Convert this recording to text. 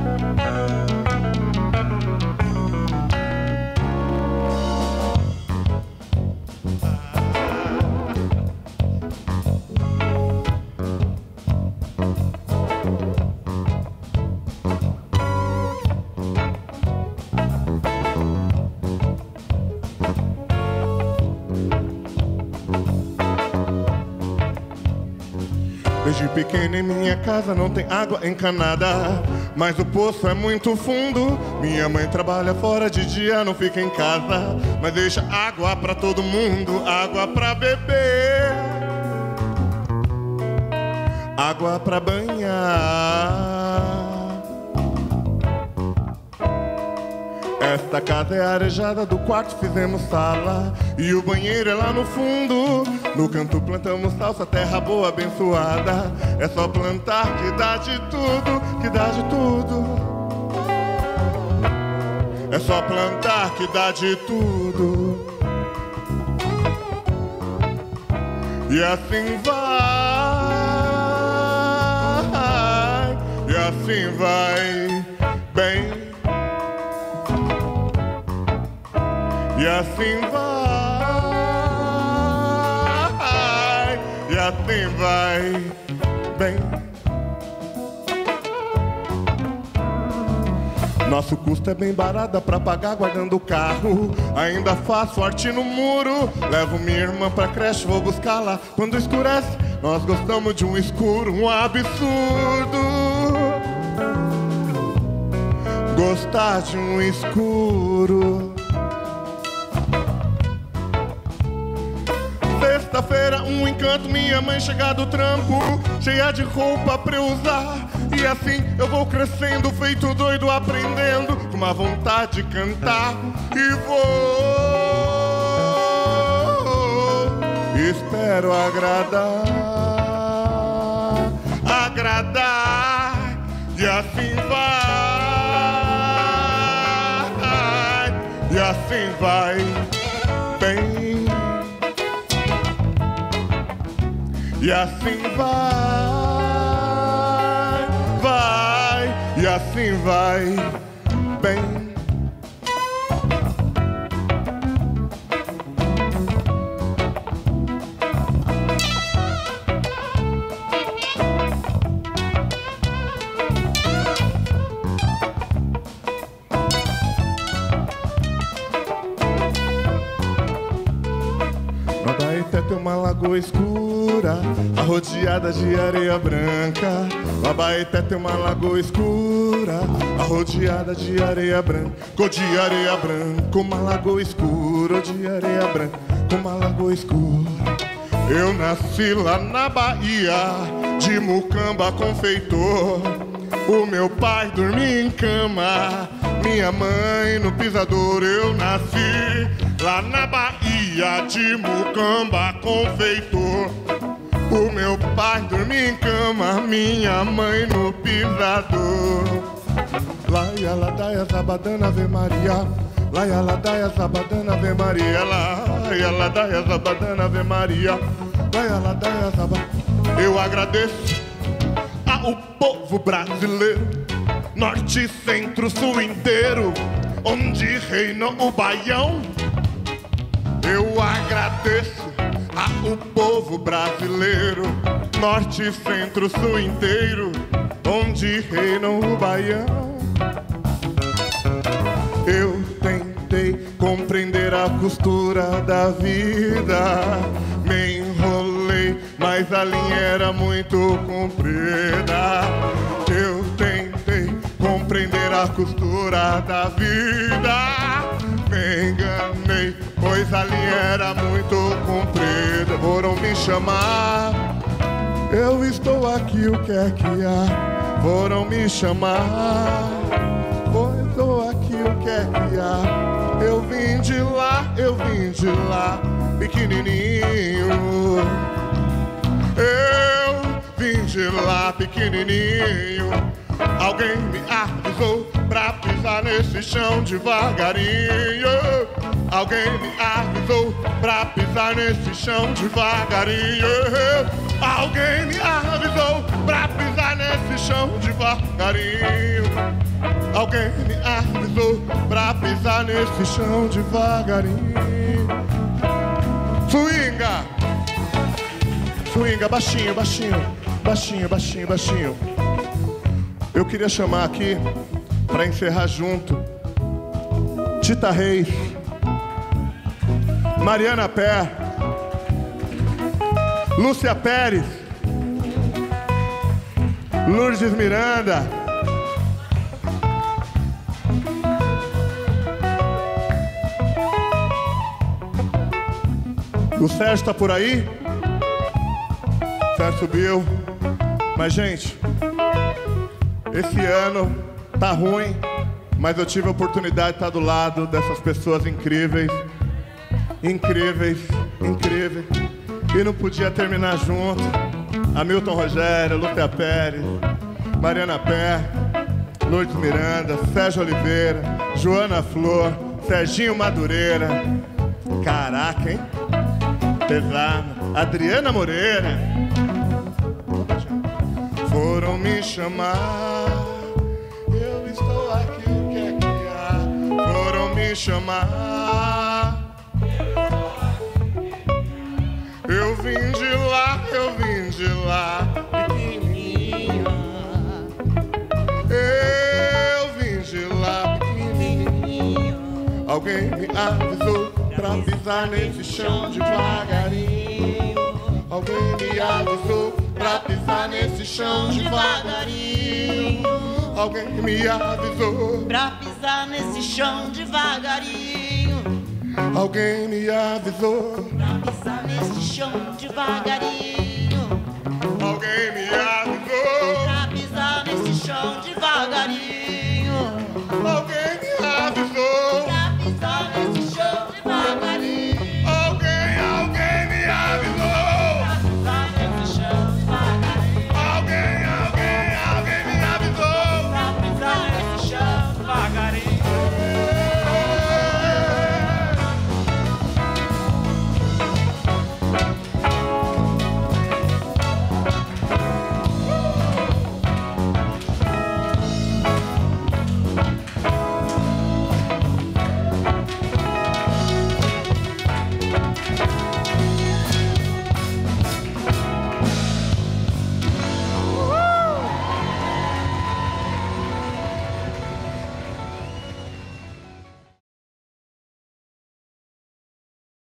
Desde pequeno em minha casa não tem água encanada, mas o poço é muito fundo. Minha mãe trabalha fora de dia, não fica em casa, mas deixa água pra todo mundo, água pra beber, água pra banhar. Esta casa é arejada, do quarto fizemos sala. E o banheiro é lá no fundo. No canto plantamos salsa, terra boa, abençoada. É só plantar que dá de tudo, que dá de tudo. É só plantar que dá de tudo. E assim vai. E assim vai assim vai, e assim vai bem. Nosso custo é bem barato pra pagar guardando o carro. Ainda faço arte no muro. Levo minha irmã pra creche, vou buscá-la. Quando escurece, nós gostamos de um escuro, um absurdo. Gostar de um escuro. Sexta-feira, um encanto, minha mãe chega do trampo, cheia de roupa pra eu usar. E assim eu vou crescendo, feito doido, aprendendo, com uma vontade de cantar. E vou, espero agradar, agradar, e assim vai, e assim vai, E assim vai, vai, e assim vai, bem. Abaeté tem uma lagoa escura, arrodeada de areia branca. No Abaeté tem uma lagoa escura, arrodeada de areia branca. Cor de areia branca, uma lagoa escura, de areia branca, uma lagoa escura. Eu nasci lá na Bahia, de Mucamba confeitor. O meu pai dormia em cama, minha mãe no pisador. Eu nasci lá na Bahia, de Mucamba confeitor. O meu pai dormia em cama, minha mãe no pisador. Lá ia lá daia zabadana ave Maria. Lá ia lá daia zabadana ave Maria. Lá ia lá daia zabadana ave Maria. Lá ia lá daia zabadana. Eu agradeço ao povo brasileiro, norte, centro, sul inteiro, onde reina o baião. Eu agradeço ao povo brasileiro, norte, centro, sul inteiro, onde reina o baião. Eu tentei compreender a costura da vida, me enrolei, mas a linha era muito comprida. Eu tentei compreender a costura da vida, me enganei, pois a linha era muito comprida. Foram me chamar, eu estou aqui, o que é que há? Foram me chamar. Pois estou aqui, o que é que há? Eu vim de lá, eu vim de lá, pequenininho. Eu vim de lá, pequenininho. Alguém me avisou pra pisar nesse chão devagarinho. Alguém me avisou pra pisar nesse chão devagarinho. Alguém me avisou pra pisar nesse chão devagarinho. Alguém me avisou pra pisar nesse chão devagarinho. Swinga! Swinga, baixinho, baixinho, baixinho, baixinho, baixinho. Eu queria chamar aqui, pra encerrar junto, Tita Reis, Mariana Pé, Lúcia Pérez, Lourdes Miranda. O Sérgio tá por aí? O Sérgio subiu. Mas, gente, esse ano tá ruim, mas eu tive a oportunidade de estar do lado dessas pessoas incríveis. Incríveis, incríveis. E não podia terminar junto. Hamilton Rogério, Lúcia Pérez, Mariana Pé, Lourdes Miranda, Sérgio Oliveira, Joana Flor, Serginho Madureira. Caraca, hein? Pesado. Adriana Moreira. Foram me chamar. Aqui, o que é que há? Foram me chamar. Eu vim de lá, eu vim de lá, pequenininha. Eu vim de lá, pequenininha. Alguém me avisou pra pisar nesse chão devagarinho. Alguém me avisou pra pisar nesse chão devagarinho. Alguém me avisou, Pra pisar nesse chão devagarinho. alguém me avisou, Pra pisar nesse chão devagarinho.